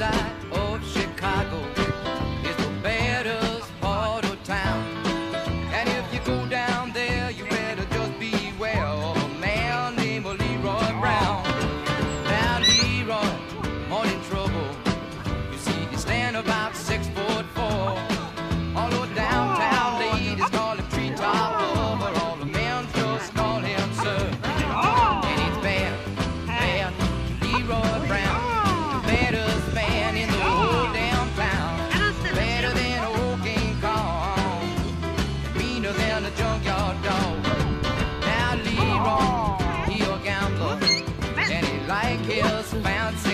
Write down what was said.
inside. Hills bounce